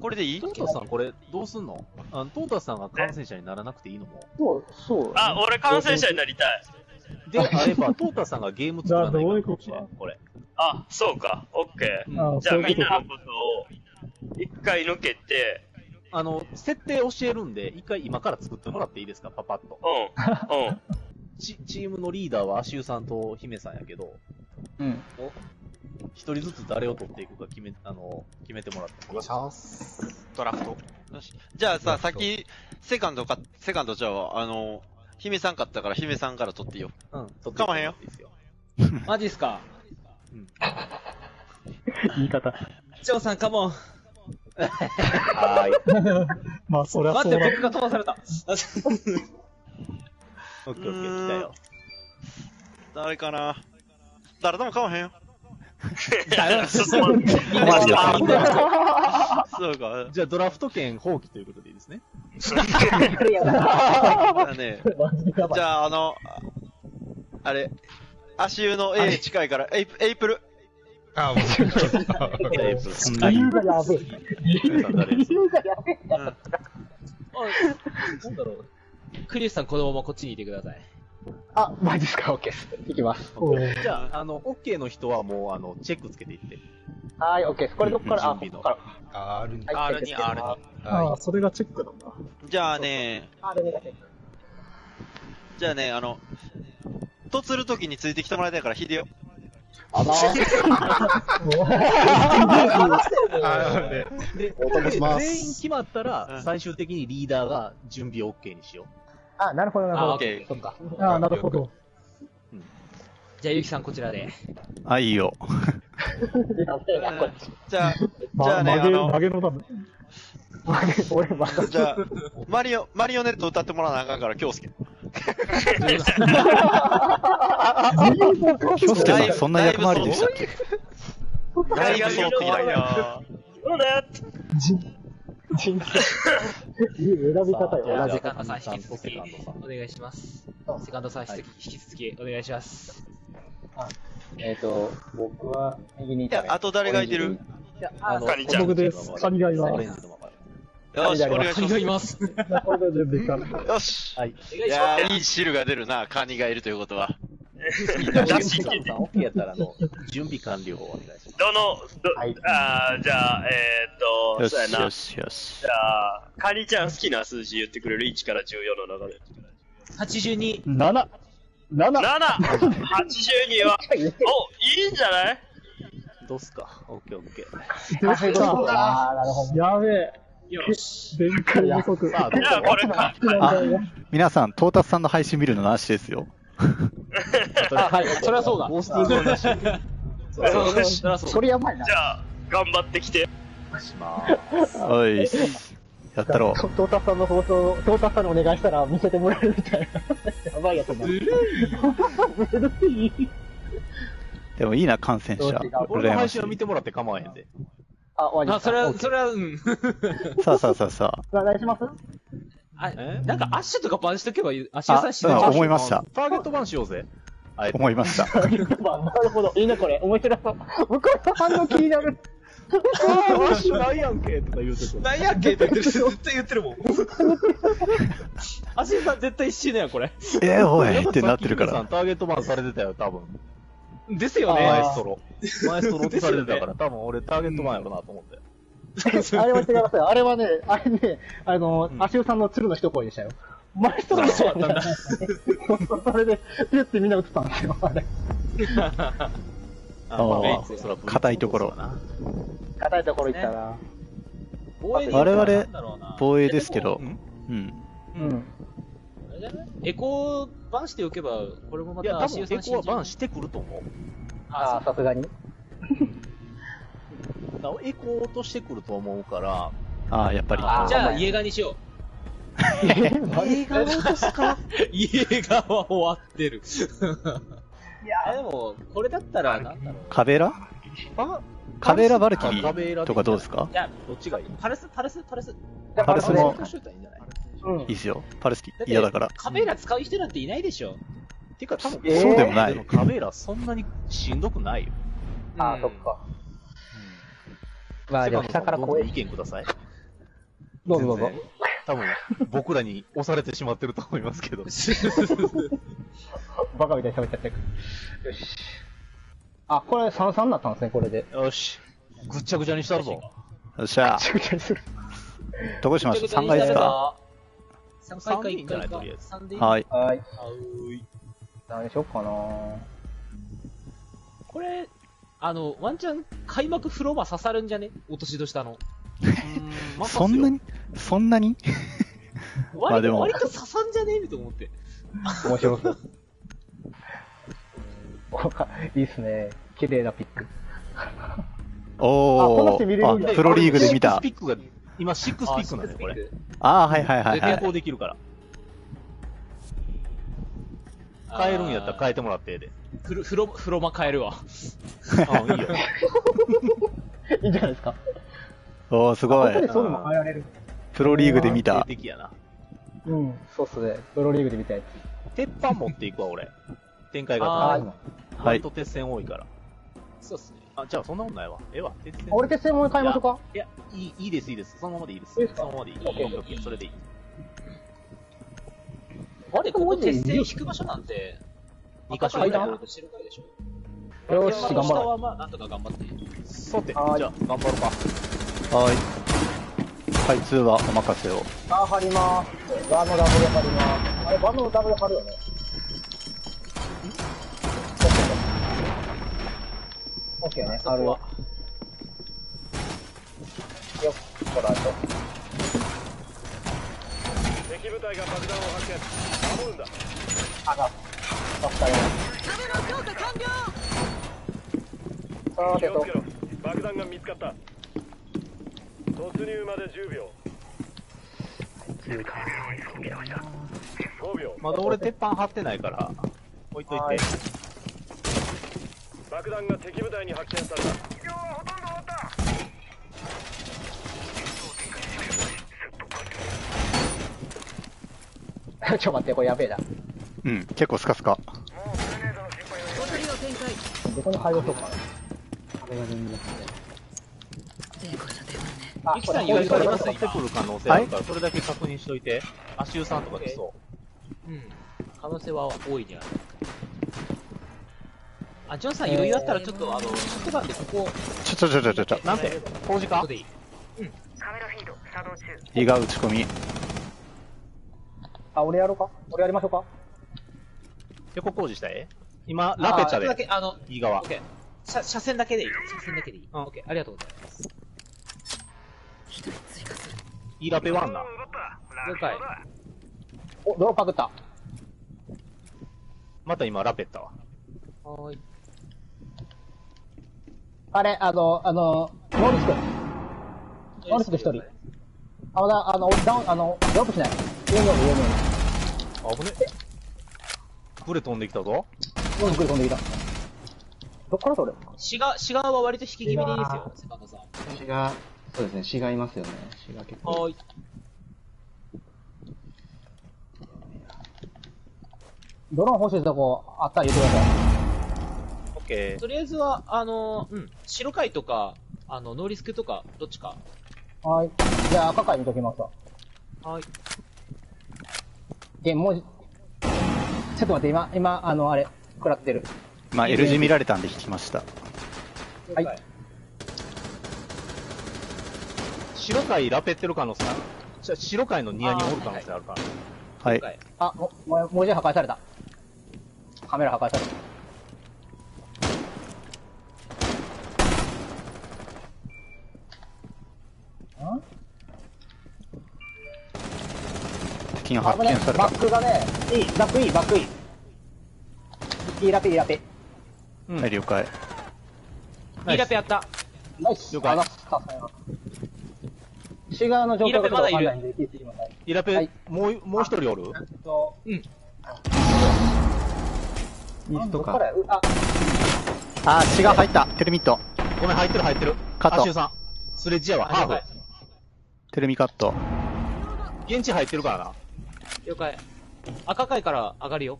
これでいい？トータさんこれどうすんの？あのトータさんが感染者にならなくていいのもそう、そう。あ、俺感染者になりたい。であれば、トータさんがゲーム作らないかもしれんこれ。あ、そうか。オッケうんー。あじゃあみんなのことを一回抜けて、あの、設定教えるんで、一回今から作ってもらっていいですか、パパッと。うん。うん。チチームのリーダーは足湯さんと姫さんやけど、うん。一人ずつ誰を取っていくか決め、あの、決めてもらってます。ドラフト。よし。じゃあさ、先、セカンドか、セカンドじゃあ、あの、姫さん勝ったから姫さんから取っていいよ。うん、取ってかまへんよいいですよ。マジっすか？言い方。ジョーさん、カモン。はーい。まあ、そりゃ待って、そうだ。僕が飛ばされた。オッケーオッケー、来たよ。誰かな？誰でも買わへんよ。そうか。じゃあドラフト権放棄ということでいいですね。じゃあ あ、あの、あれ、足湯の A 近いから、エイプエイプル？あ、もう、エイプルそんなに理由がやべえ。理由がやべえ。うん。あ、なんだろう。クリスさん、このままこっちにいてください。あ、マジっすか、オッケーです。いきます。じゃあ、あの、OK の人はもう、あの、チェックつけていって。はい、オッケーです。これどっから、あ、こ準備のこから。あ、あるんだ。はい R に R に。あはあ、それがチェックなんだ。じゃあね、あれがチェック。じゃあね、あの、とつるときについてきてもらいたいから、ヒデよ。あばい。あ、で、で、お供します全員決まったうら、ん最終的にリーダーが準備 OK にしよあ、なるほど、なるあ、ほオッケー。そっか。ど。あ、なるほど。じゃあ、ゆきさん、こちらで。あ、いいよ。じゃあ、じまゃあね、あの曲、げのダメ。曲げ、俺、また。じゃあ、マリオ、マリオネット歌ってもらわなあかんから、京介。京介さん、そんな役回りでしたっけ？だいぶそう怖いなそうだよ 人生。いい選び方う。よ、選びセカンドさん、引き続き。お願いします。セカンドさん、引き続きお願いします。えっと、僕は右にいや、あと誰がいてる？いや、あのカニちゃん僕です。カニがいまオレンジのままでよし、お願いします。よし。はい。いやー、いい汁が出るな、カニがいるということは。出し切ってさん、OK やったら、あの、準備完了をお願いします。どの、ど、はいあーじゃあ、えーっと、よそうやな。しよしよしじ。ゃあ、カニちゃん好きな数字言ってくれる ?1 から14の中で。82。7。7。7!82 は、お、いいんじゃない？どうっすか ?OK、OK。あー、なるほど。やべえ。よし。電解予測。さあ、これか。あ、皆さん、トータスさんの配信見るのなしですよ。あ、はい、それはそうだ。ゴースティングはなしそれはそうそれやばいなじ。ゃあ、頑張ってきて。します。おい、やったろう。トータスさんの放送、トータスさんにお願いしたら見せてもらえるみたいな。やばいやつだ。ずるい。でもいいな、感染者。俺の配信を。見てもらって構わへんで。あ、終わりあ、ました。それは、それは、うん。さあさあさあさあ。お願いします？あえ、なんか、アッシュとかバンしとけばいい。アッシュさんしうんて思いました。ターゲット版しようぜ。あえて思いました。ま あなるほど。いいね、これ。面白そう。向こうの反応気になる。あー、ワッシュないやんけとか言うてくる。なんやっけって言ってる。絶対言ってるもん。アッシュさん絶対死ぬやん、これ。えー、おいってなってるから。さんターゲット版されてたよ、多分。ですよマエね。ストロ。マエストロってされてたから、多分俺ターゲット版やろなと思って。あれは違いますよ。あれはね、あれね、あのう、ん足尾さんの鶴の一声でしたよ。マイストロそうだったんだ。それで、ピュってみんな映ったんですよ、あれ。あ硬いところ硬いところ行ったな。防衛で我々防衛ですけどうん。うん。エコーバンしておけば、これもまいや、た多分エコはバンししてくると思う。ああ、さすがに。だからエコーとしてくると思うから、ああ、やっぱり。あじゃあ、イエガにしよ映画う。イエガは終わってる。いや、でも、これだったら、なんだろう。カベラ？あ？カベラバルキリーとかどうですか？いや、どっちがいい？パレス、パレス、パレス？パレスもいいいんじゃない？うんいい。ですよ。パレス嫌だから。カメラ使う人なんていないでしょ。てか、多分、えー？そうでもないでもカベラそんなにしんどくないよ。ああ、そっか。まあ、でも下から声んどんどん意、見ください。どうぞどうぞ多分、僕らに押されてしまってると思いますけど。バカみたいに喋っちゃってる。よし。あ、これ33になったんですね、これで。よし。ぐっちゃぐちゃにしたるぞ。よっしゃ。ちゃくちゃにする。どこしましょう ?3 階ですか？3階か1三でいいんじゃな階か。いとりあえず3でいいはい。はい。あうい何しよっかなこれ、あの、ワンチャン開幕風呂場刺さるんじゃね？落とし戸下の。そんなに？そんなに？ま あ割と、でも割と刺さんじゃね？えみたいな思って。面白そう。いいっすね。綺麗なピック。おー。あ、プロリーグで見たシックス。ピックが、今シックスピックなんだよ、これ。あー、はいはいはいで、はい。並行できるから。変えるんやったら変えてもらってええで。風呂、風呂、風呂場変えるわ。うん、いいよ。いいんじゃないですか。おー、すごいここ。でそういうのも変えられる。プロリーグで見た的やな。うん、そうっすね。プロリーグで見たや鉄板持っていくわ、俺。展開つ。型。はい割と鉄線多いから。そうっすね。あ、じゃあそんなことないわ。ええわ、鉄線。俺鉄線も変えましょうか？いや、いい、いいです、いいです。そのままでいいです。そのままでいい。オッケーオッケーオッケーそれでいい。あれ、ここ鉄線引く場所なんて、二箇所階階段段としてるからでしょ。よし、下頑張ろはまあ、なんとか頑張って。さて、じゃはいあ、頑張ろうか。はい。開通はお任せを。う。あ、張ります。バーのダブル張ります。あれ、バーのダブル張るよね。オッケーね、張るよ。よっ、こらと。敵部隊が爆弾を発見守るんだあが、わかります。さてと気をつけ、ろ爆弾が見つかった突入まで10秒5秒まだ俺鉄板張ってないから、置いといはいて。爆弾が敵部隊に発見された ちょっと待って、これやべえな。うん、結構スカスカ。どこに入ろうとか。あ、ミキさん余裕あります取ってくる可能性あるから、それだけ確認しといて。足湯さんとか来そう。うん。可能性は大いにある。あ、ジョンさん余裕あったらちょっと、あの、一晩でここ、ちょちょちょちょちょちょ。なんて工事かここでいい。胃が打ち込み。あ、俺やろうか？俺やりましょうか？横工事したい？今、ラペチャで、あだけ、あの、右側オッ。ケー。車、車線だけでいい。車線だけでいい。うんオッケー、ありがとうございます。イラペワンな。了解。お、ドロパクった。また今、ラペったわ。はーい。あれ、あの、あの、ノーリスク。ノーリスク一人。あ、まだ、あの、ダウン、あの、ドロップしない。上におる、上におる。危ね。ブレ飛んできたぞ。上に来る飛んできた。どっから取るシガ、シガは割と引き気味でいいですよ、セカンドさん。詩が、そうですね、詩がいますよね。詩が結構。はーい。ドローン欲しいとこあったら言ってください。オッケー。とりあえずは、あの、うん、白貝とか、あの、ノーリスクとか、どっちか。はい。じゃあ赤回見ときますわ。はい。で、もう、ちょっと待って、今、今、あの、あれ、食らってる。まあ、L 字見られたんで引きました。はい。白貝ラペってる可能性ある？じゃあ白貝のニアにおる可能性あるから。はい。はい。あ、も、も文字破壊された。カメラ破壊された。敵が発見されたバッ。クがね、いい、バックいい、バックいい。いいラペ、いいラペ。うんはい、了解。イーラペやった。ナイス。了解あざっす助かりますシガーの状況がちょっとわかんないん。イラペ、はいもう、もう一人おる？えっと、うん。ミストか。あ、あー、血が入った。テルミット。ごめん、入ってる入ってる。カット足湯さん。スレッジやわ、ハーフ。テルミカット。現地入ってるからな。了解。赤貝から上がるよ。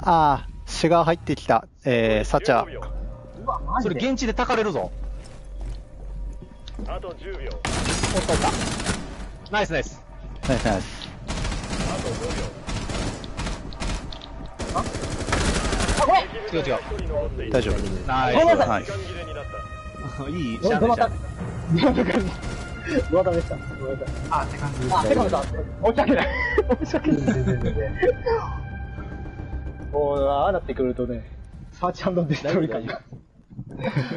あー、血が入ってきた。えー、サチャ15。秒うわ、マジで？それ現地でたかれるぞ。あと10秒。おっとった。ナイスナイス。ナイスナイス。あと5秒。あ、違う違う。大丈夫。ナイごめんなさは い。いた ごめんなさい。あ、セカンドあ、セカンドだ。申し訳ない。申し訳ない。もう、ああなってくるとね、サーチデストロイかな。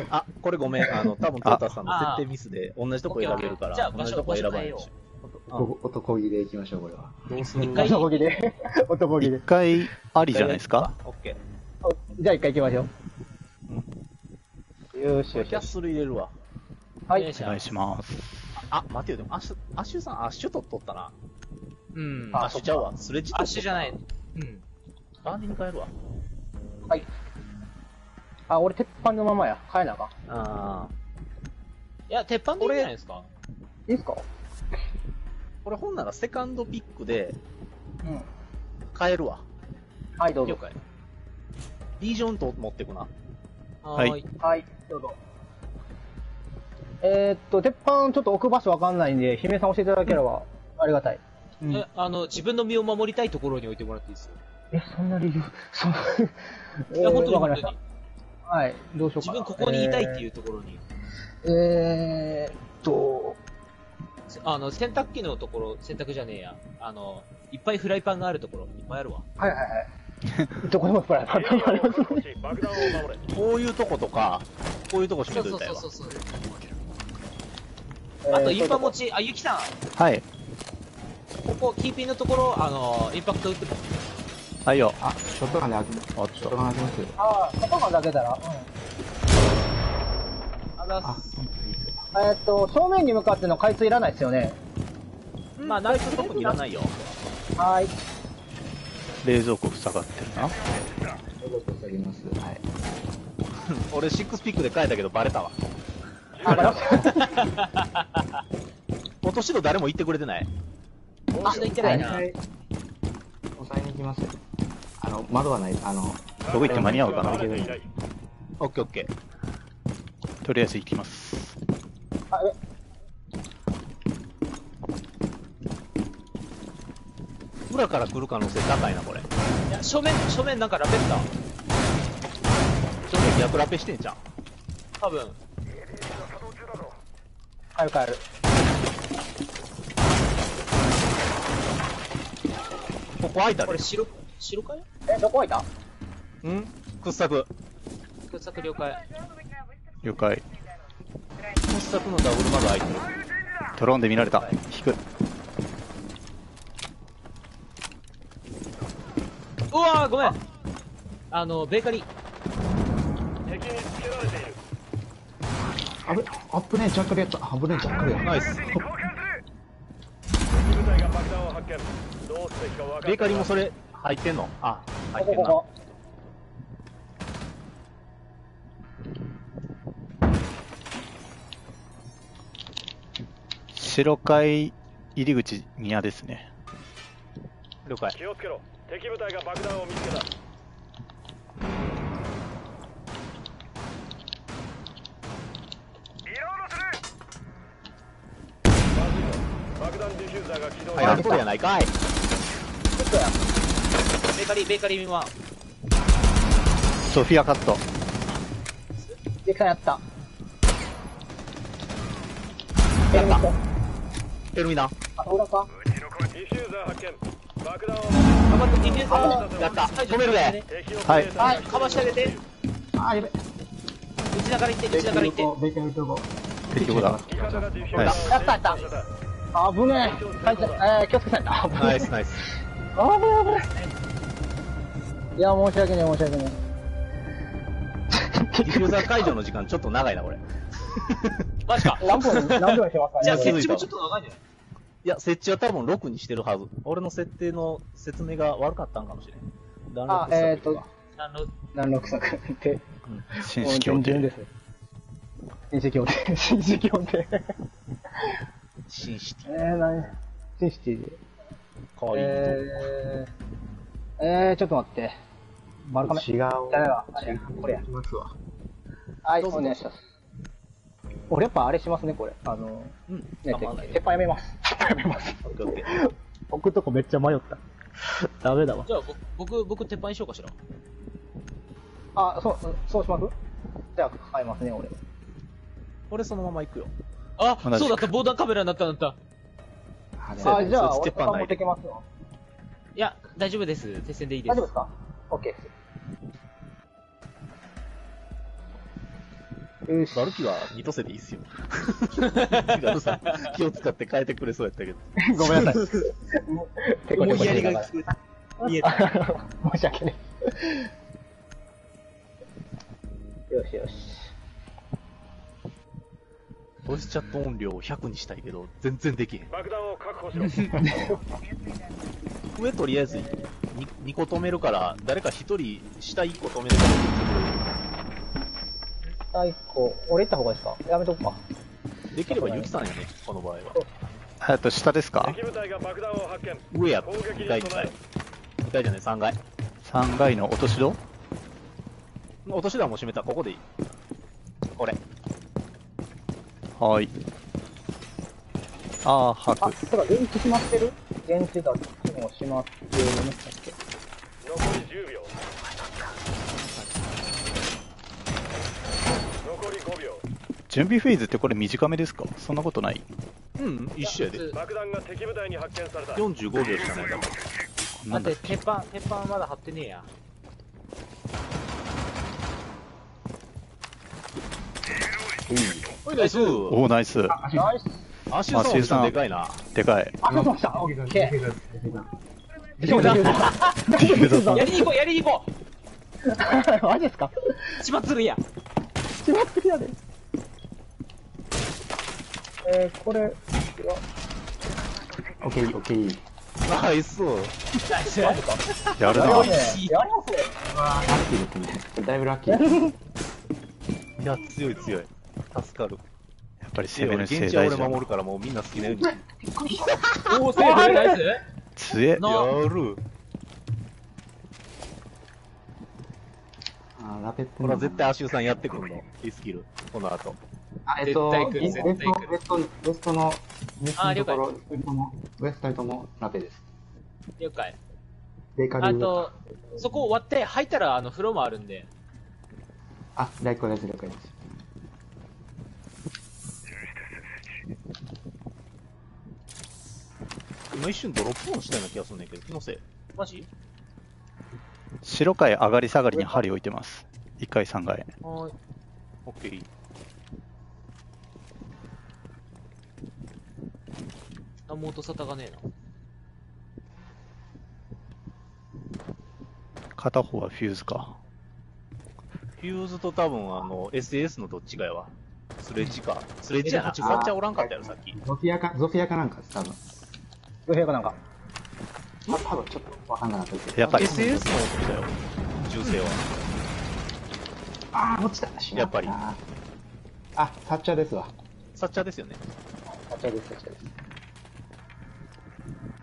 あ、これごめん。あの、多分トータさんの設定ミスで同じとこ選べるから、じゃあ同じとこ選ばないでし男男気でいきましょう、これは。ょ。どうする男気で。男気で一。回ありじゃないですか？オッケおじゃあ一回行きましょう。よ。しよし。キャッスル入れるわ。はい。お願いします。あ、待てよ、でもアッシュ、アッシュさん、アッシュ取っとったな。うん。アッシュちゃうわ。スレッジアッシュじゃない。うん。バーニーに変えるわ。はい。あ、俺鉄板のままや。変えなあかん。あいや、鉄板でいいんじゃないですかいいっすか？ー。これ本ならセカンドピックでうん。変えるわ。はい、どうぞ。了解。リージョンと持ってくな。はい。はい、どうぞ。えー、っと、鉄板ちょっと置く場所わかんないんで、姫さん教えていただければありがたい。え、あの、自分の身を守りたいところに置いてもらっていいですよ。え、そんな理由そんな、え いや、本当にわかりまし本当に。た。はい、どうしようかな。自分ここにいたいっていううところに。えー。えーっと、あの、洗濯機のところ、洗濯じゃねえや。あの、いっぱいフライパンがあるところ、いっぱいあるわ。はいはいはい。どこでもフライパンエリアありますを確保し、爆弾を守れ。こういうとことか、こういうとこ閉そうめといたよ。そうそうそう。えーあと、インパ持ち、あ、ゆきさん、はい。ここ、キーピンのところ、あの、インパクト打って、はいよ。あ、ショットガンで開け、おっと。ショットガン開けます。ああ、外がだけたら、うん。あざあす。、えーっと、正面に向かっての開通いらないですよね。まあ、ナイス特にいらないよ。はい。冷蔵庫塞がってるな。ロボット下げます。はい。俺、シックスピックで変えたけどバレたわ。落とし戸誰も言ってくれてない。あ、行ってないな。抑えに行きます。あの、窓はない、あの、どこ行って間に合うかなオッケーオッケー。とりあえず行きます。あ、え、裏から来る可能性高いな、これ。いや、正面、正面なんかラペッター。正面逆ラペしてんじゃん。多分。帰る帰る。ここ開いたでこれ。白、白かよえ、どこ置いた？ん？掘削。掘削了解。了解。掘削のダブル窓開いてる。ドローンで見られた。引く。うわー、ごめん。あの、ベーカリー。敵につけられている。あぶ、あぶねえ、ジャッカルやった。あぶねえ、ジャッカルや。ナイス。ベーカリーもそれ入ってんの？あ、入ってんな。ここここ。白階入り口宮ですね。了解。気をつけろ。敵部隊が爆弾を見つけた。弾ディフューザーが起動入らんとるやないかい。ちょっとや。ベーカリー、ベーカリーは、ソフィアカット。できたやった。やったルミナ。あ、裏かディフューザー発見。爆弾を頑張って、ディフェンスやった。止めるで。はいはいかわしてあげて。あ、やべ。内ながら行って、内ながら行って。ベーカリーとこ。やったやったあぶねえ。はい、えー、気をつけて。あぶねえ。ナイスナイス。あぶねえ、危ない。いや、申し訳ない、申し訳ない。ディフューザー解除の時間ちょっと長いな、これ。マジか。何分、何分にしてますかじゃあ、設置もちょっと長いんじゃないいや、設置は多分6にしてるはず。俺の設定の説明が悪かったんかもしれん。ダウンローあえっ、時かと、あの、何六作って。紳士協定。紳士協定。紳士協定。シンシティ。えー、何？紳士って。かわいい。えー、えー、ちょっと待って。丸亀。違う。ダメだ。あれこれや。ますわ。はい、お願いします。俺やっぱあれしますね、これ。あの、うん。ね、鉄板やめます。鉄板やめます。オッケーオッケー置くとこめっちゃ迷った。ダメだわ。じゃあ、ぼ僕、僕、鉄板にしようかしら。あ、そう、そうします？じゃあ、買いますね、俺。俺そのまま行くよ。あそうだった、防弾カメラになったなった。あれあ、じゃあ、俺、そっち鉄板ない持ってきますよ。いや、大丈夫です。鉄線でいいです。大丈夫ですか ?OK です。よし。バルキは二とせでいいっすよ。ガルさん、気を使って変えてくれそうやったけど。ごめんなさい。てこてこやりがが。見えた。申し訳ない。よしよし。ボイスチャット音量を100にしたいけど、全然できへん。爆弾を確保しろ上とりあえず 2, 個止めるから、誰か1人下1個止めるからあ、一個、俺行った方がいいですかやめとくか。できればユキさんやね、この場合は。えっと、下ですか？上や、攻撃2階2階に備え。2階じゃない、3階。?3 階の落とし戸？落とし弾も閉めた、ここでいい。これ。はい。ああ、吐あ、く。てか、電池閉まってる？電池だけも閉まってるね。残り10秒残り5秒準備フェーズってこれ短めですか？そんなことない？うん、一緒やで。爆弾が敵部隊に発見された45秒しかないから。なんだだって、鉄板、鉄板まだ張ってねえや。おい、ナイスおお、ナイス。ナイス。アシューさんでかいな。でかい。あ、そうしました。オッケー。ディフューザーディフューザーやりに行こう、やりに行こマジですか？うしまっつるや。閉まってるやで。えー、これ、オッケー、オッケー。ナイス。ナイス。やるなます。ね。やりますね。ラッキーですね。これだいぶラッキー。いや、強い強い。助かる。やっぱり攻めの姿現地は勢大事。俺守るからもうみんな好きなように。やおお、セーフ、ナイス。強え。なる。あーラペットこれは絶対アシューさんやってくるの。いいスキル。この後。あ、えっと、絶対来る絶対来るエスト、ウエストの、ウエストあのところ、二人とも、ウエストともラペです。了解。ベーカリーあと、そこ終わって、入ったら、あの、風呂もあるんで。あ、大根です、了解です。今一瞬ドロップオンしたような気がするんだけど、気のせい。マジ？白階上がり下がりに針置いてます。1階3階。はーい。オッケー。何も音沙汰がねえな。片方はフューズか。フューズと多分あの、SS のどっちかやわ？スレッジか。スレッジやな。サッチャーおらんかったやろ、さっき。ゾフィアか、ゾフィアかなんかです、多分。どういうかなんか。まあ、多分ちょっとわかんなかった。やっぱり。SS の音だよ。銃声は。あー、落ちた。しまやっぱりあ、サッチャーですわ。サッチャーですよね。サッチャーです、サッチャーです。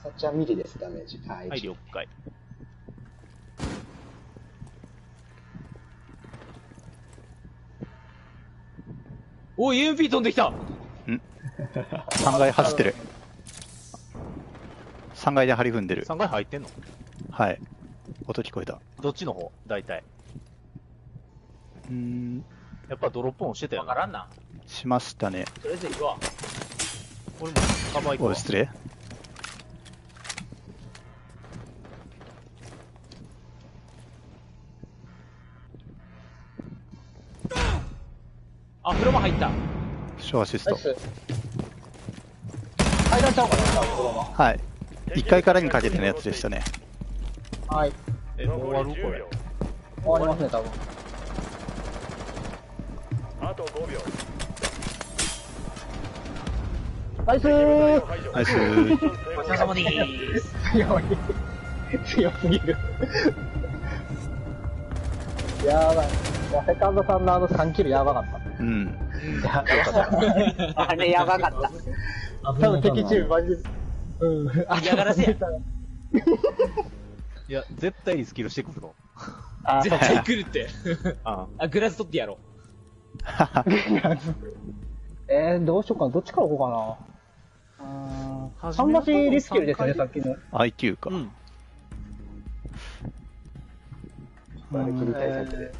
サッチャーミリです、ダメージ。はい。はい、了解。おい、UMP 飛んできた3階 走ってる。3階で針踏んでる。3階入ってんの？はい。音聞こえた。どっちの方？大体。うーん、やっぱドロップオンしてたよからんな。しましたね。とりあえず行くわ。俺もカバー行くわ失礼。あ、風呂も入った。ショーアシスト。ナイス。階段ちゃうかな？じゃあこのまはい。1階からにかけてのやつでしたね。まはい。え、もう終わるこ10れ秒。終わりますね、多分。あと5秒ナイスーナイスミッション成功お疲れ様でーす。強い。強すぎる。やばい。いや、セカンドさんのあの3キルやばかった。うん。あれやばかった。多分敵チームマジで。うん。あ嫌がらせや いや、絶対いいスキルしてくるの。あ絶対来るって。ああ、グラス取ってやろ えー、どうしようかな。どっちから行こうかな。うーん。初めの桟橋リスキルですね、さっきの。IQ か。うん。バリキリ対策で。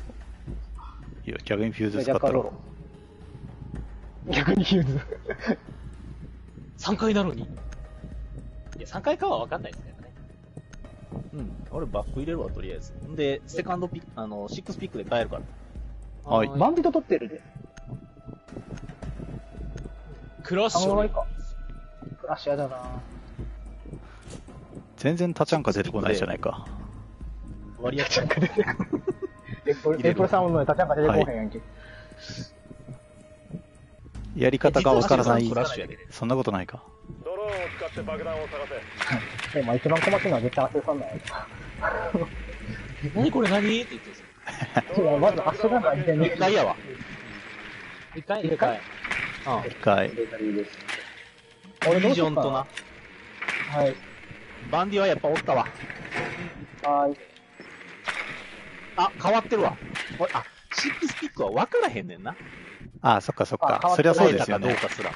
いや、逆にフューズ使ったら若干ロ。ロ。逆にヒューズ。3回なのに。いや、3回かは分かんないですけどね。うん。俺バック入れるわ、とりあえず。んで、セカンドピック、あの、シックスピックで変えるから。はいバンディット取ってるで。クラッシュ。か。クラッシュやだな全然タチャンカ出てこないじゃないか。割り当てなんか出てくる。エプロエプロさんのタチャンカ出てこへんやんけ。やり方がわからない。そんなことないか。を使って爆弾を探せ。でも一番困ってるのは絶対アセさんなんや何これ何？って言ってるんですよ。いや、まずアセさんがいてね。一回やわ。一回一回。うん。一回。俺どビうしようかな。ジョンとな。はい。バンディはやっぱおったわ。はい。あ、変わってるわ。俺あ、シックスピックは分からへんねんな。ああ、そっかそっか。そりゃそうですよね変えた。かどうかすら。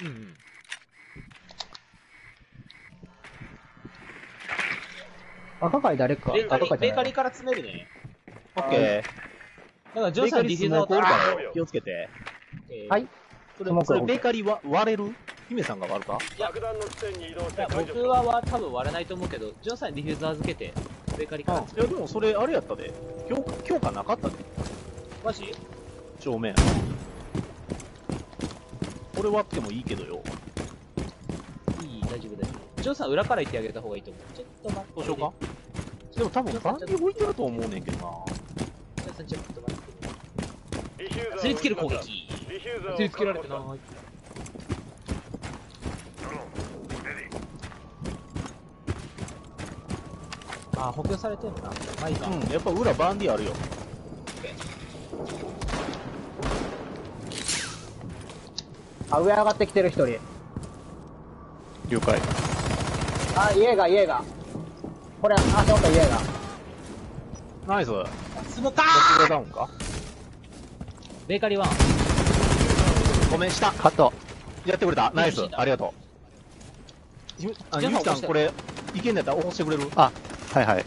うんうん。赤貝誰かベーカリー、ベーカリーから詰めるね。オッケー。だから、ジョンさんディフューザーをベーカリースモークおるから気をつけて。えーはい。それそれベーカリーは割れる？姫さんが割るか？爆弾の地点に移動しいや僕はは多分割れないと思うけど、ジョンさんにディフューザー付けて、ベーカリーからいや、でもそれあれやったで。強化、強化なかったで。マジ？正面。俺割ってもいいけどよ。いい、大丈夫大丈夫。ジョンさん裏から行ってあげた方がいいと思う。ちょっと待って。どうしようかでも多分バンディ置いてると思うねんけどな。ジョンさんちょっと待って。ディフューザーを釣りつける攻撃。ディフューザーを釣りつけられてない。あ、補強されてんだな。まあい。うん、やっぱ裏バンディあるよ。あ、上上がってきてる一人。了解。あ、家が、家が。これ、あ、ちょっと家が。ナイス。スモーカ僕がーダウンか？ベーカリーワン。ごめん、下。カット。やってくれた。ナイス。ありがとう。ひあ、ゆきさん、押してこれ、いけんのやったら押してくれる？あ、はいはい。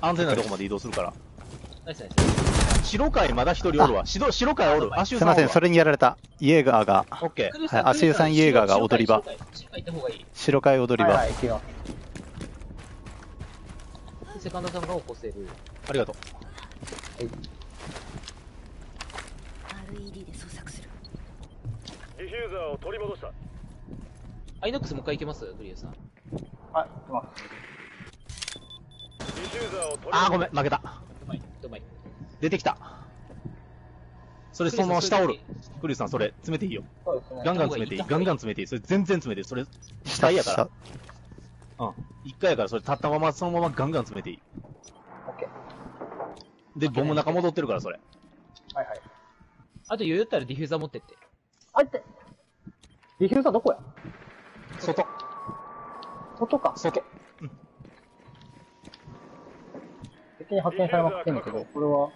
安全なとこまで移動するから。ナイスナイス。白貝まだ一人おるわ。白白貝おる。アシュすいません、それ。れにやられた。イエーガーが、オッケー。はいアシエさんイエーガーが踊り場。白海踊り場。はいはい、行くよ。セカンドさんが起こせる。ありがとう。RED で捜索するディフューザーを取り戻したアイノックスもう一回行けます？グリューさん。はい、行きます。ディフューザーを取り戻あー、ごめん、負けた。出てきた。それそのまま下おる。クリスさん、それ、詰めていいよ。そうですね。ガンガン詰めていい。ガンガン詰めていい。それ全然詰めていい。それ、死体やから。うん。一回やから、それ立ったまま、そのままガンガン詰めていい。オッケー。で、ボム中戻ってるから、それ。はいはい。あと余裕ったらディフューザー持ってって。あいって。ディフューザーどこや？外。外か。外。敵に発見されまくってんだけど、これは、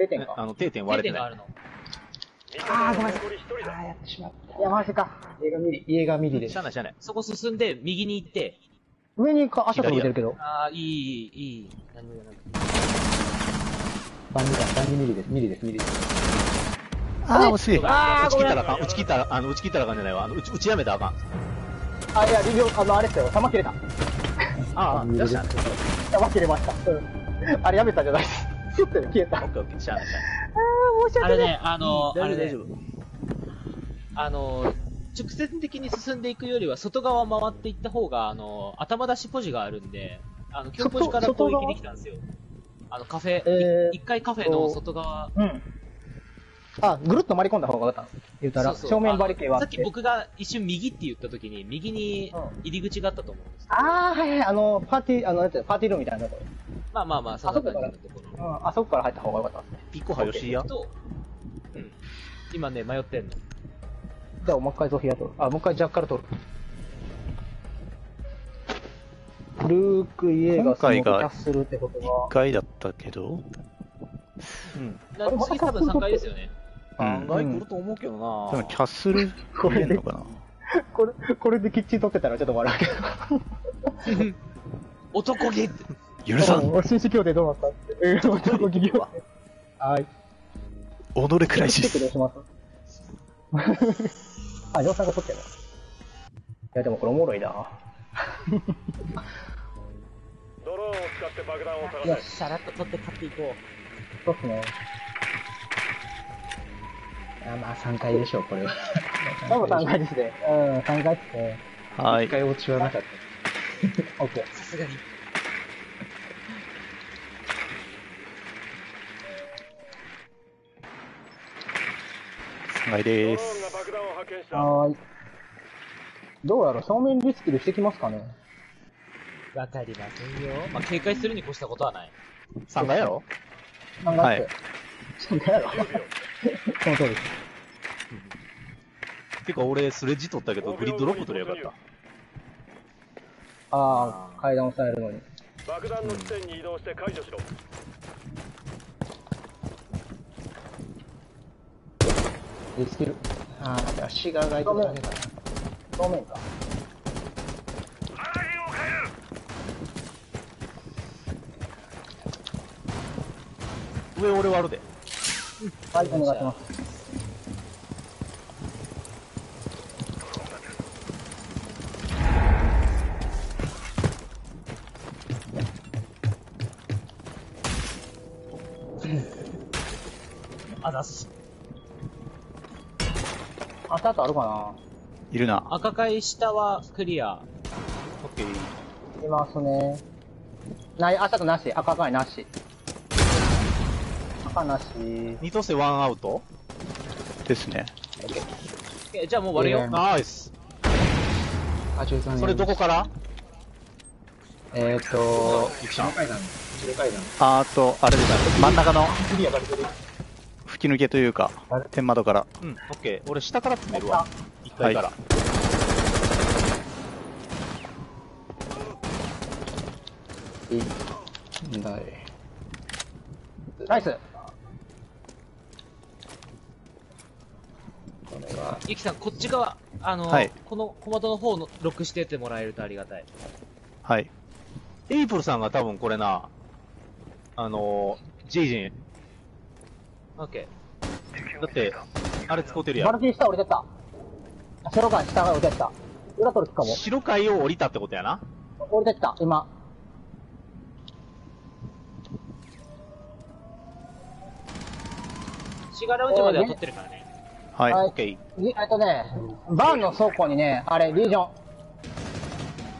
定点か。あの、定点割れてない。あ。あーごめん残り一人だあー、やってしまった。いや、マジか。家がミリ、家がミリですしゃ。あないしゃあない。そこ進んで、右に行って、上にか足が見てるけど、ああ、いい、いい、何も言わなくて。バンディだ、バンディミリです、ミリです、ミリです。あー、惜しい。あー、ごめん。打ち切ったらあかん。打ち切ったら、あの、打ち切ったらあかんじゃないわ。あの、打ち、打ちやめたらあかん。あ、いや、リビオ、あの、あれっすよ、弾切れた。ああ、よっしゃ。オ弾切れました。うん。あれやめたじゃないです。消えた。あッケーオッケー。しゃあないしゃあない。あれね、あの、あれね大丈夫。あの、直線的に進んでいくよりは、外側を回っていった方が、あの、頭出しポジがあるんで、あの、強ポジから攻撃できたんですよ。あの、カフェ、えー一回カフェの外側、うん。あ、ぐるっと回り込んだ方がよかったの言ったら、そうそう正面バリケーはあさっ。き僕が一瞬右って言った時に、右にうん入り口があったと思うんです。あー、はいはい、あの、パーティー、あの、なんていうのパーティールームみたいなとこまあまあまあ、そんな感じのところ。うん、あそこから入った方がよかったですね。ピッコはよしや？と、うん。今ね、迷ってんの。じゃあ、もう一回ゾフィア取る。あ、もう一回ジャッカル取る。ルーク・イエーがスモークキャッスルってこと1は、回だったけど、うん。だ次多分3回ですよね。3階来ると思うけどでなもキャッスル見えんのかな？これ、これでキッチン取ってたらちょっと笑うけど。男気。許さん俺、紳士協定どうなった男気協定。はい。踊れクライシス。しますあ、ジョーさんが取ってる。いや、でもこれおもろいな。ドローンを使って爆弾を探よせシャラッと取って買っていこう。そうっすね。あまあ、3回でしょう、これは。多分3回ですね。うん、3回ですね。はい。一回落ちはなかった。オッケー。さすがに。3階ドローンがです。はーい。どうやろう正面リスキルしてきますかねわかりませんよ。まあ、警戒するに越したことはない。3階やろ ?3 はい回って。3回やろその通りです。てか俺スレッジ取ったけどグリッドロック取りゃよかったああ、階段押さえるのに。爆弾の地点に移動して解除しろリスキル。ああ、じゃあ、シガーがいてるだけかな。正面か。上俺割るではい、お願いします。あざっす。あ、あとあるかないるな。赤階下はクリア。オッケーいますね。ない、あ、となし。赤貝なし。赤なし。2としてワンアウト？ですね。えじゃあもう終わるよ。えーナイスあ、13それどこから？えーっと、ゆきちゃん階段。白階段。あーと、あれですね。真ん中の。吹き抜けというか、天窓から。うんオッケー俺下から詰めるわ1階から、いい。だい。ナイス。ゆきさん、こっち側、あの、はいこの小窓の方のロックしてってもらえるとありがたい。はい。エイプルさんが多分これなあのー、ジェイジンオッケだってあれ使うてるやんバルキリー下降りてった。セロガン下が降りてった。裏取る気かも。白階を降りたってことやな降りてった、今。ー。シガラウンジまでは取ってるからね。はい。はい。オッケーりえっとね、バーンの倉庫にね、あれ、リージョ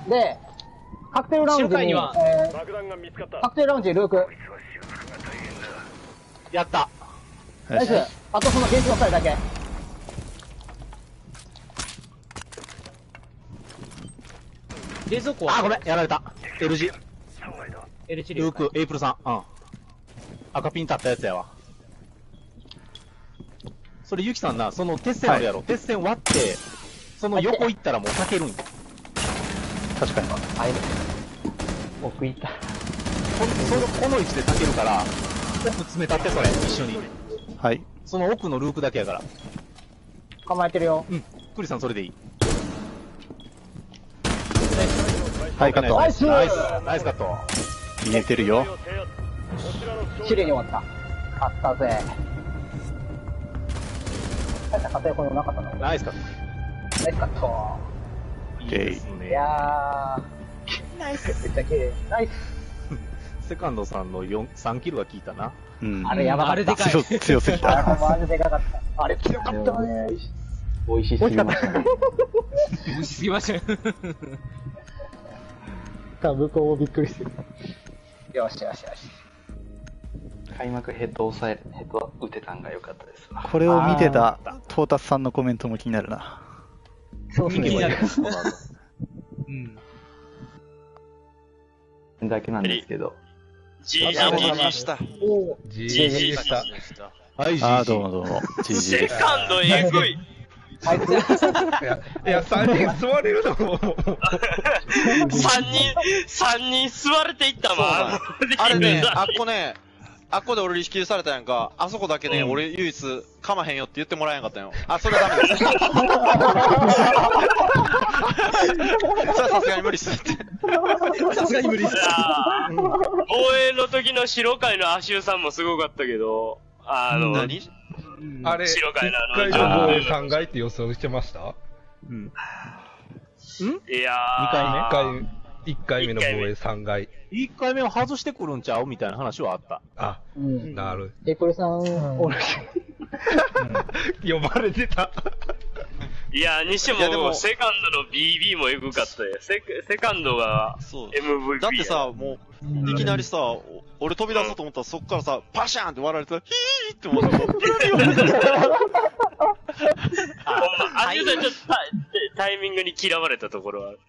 ン。で、カクテルラウンジに、には。えー、カたクテルラウンジ、ルーク。やった。ナイス。あとその現地の2人だけ。冷蔵庫は？あごめん。やられた。L 字 L 治療ルークエイプルさん。うん。赤ピン立ったやつやわそれゆきさんなその鉄線あるやろ、鉄線割ってその横行ったらもう炊けるんよ確かに。あれ。奥行った。こそのこの位置で炊けるから奥詰めたってそれ一緒にはい。その奥のループだけやから構えてるよ。うんクリさんそれでいいはい、カット。ナイスナイスナイスカット見えてるよ。綺麗に終わった。勝ったぜ。大した活躍もなかったな。ナイスカッナイスカット。トいいですいねやー。ナイス。めっちゃ綺麗。ナイス。セカンドさんの4 3キルが効いたなうん。あれやばかった。あれでかい強、強すぎあれた。マジでかかった。あれ強かったね。美味しすぎましたね。美味しすぎましたよ。多分向こうもびっくりしてる。よしよしよし。開幕ヘッド押さえ、ヘッド打てたんが良かったですわ。これを見てた、トータスさんのコメントも気になるな。そうっすね。気になる。うん。だけなんですけど。GG ありがとうございました。GG でした。はいああ、どうもどうも。GG セです。カンドえぐい。あいつ、いや、3人座れるのも。3人、三人座れていったもん。あれね、あっこね、あっこで俺離球されたやんか。あそこだけね、うん俺唯一、かまへんよって言ってもらえんかったよ。あ、それはダメです。それはさすがに無理っすって。さすがに無理です。防衛の時の白海の足湯さんもすごかったけど、あの、何？あれ、白1海のあの回の防衛3階って予想してました？うん。いや二回目？1回、一回目の防衛3階。1回目を外してくるんちゃうみたいな話はあった。あ、うん。なる。エイプリさん。呼ばれてた。いや、にしてもも、セカンドの BB もエグかったよ。セセカンドが。MVP だってさ、もう、いきなりさ、お俺飛び出そうと思ったらそっからさ、パシャーンって割られて、ヒーって思って、も うほんま、足湯さんちょっとタタイミングに嫌われたところはある。